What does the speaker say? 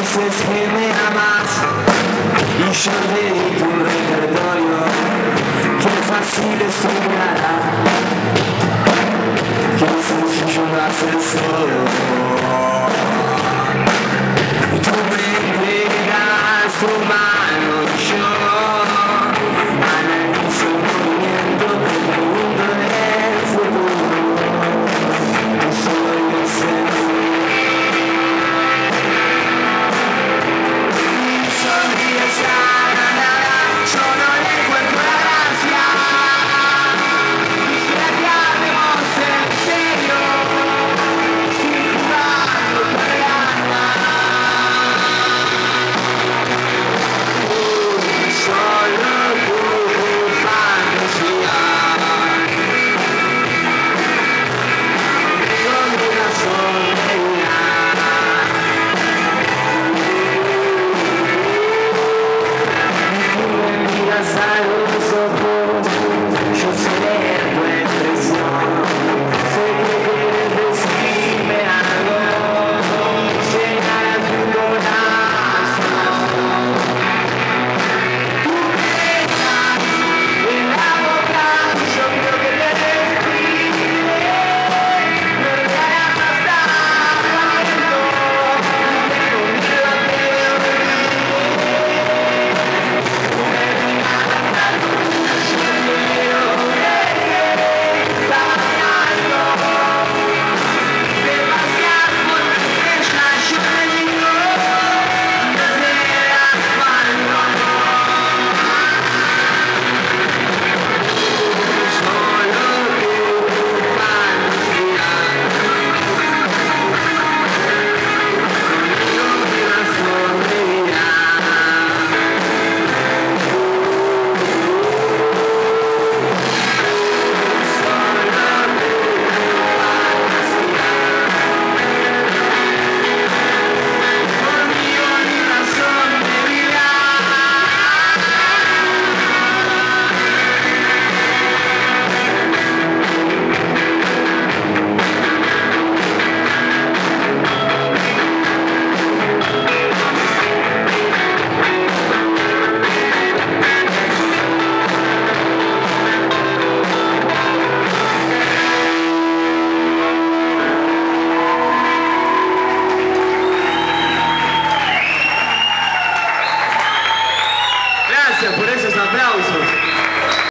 Dices que me amas y yo te di tu repertorio. Qué fácil es tu. Don't be big eyes for my show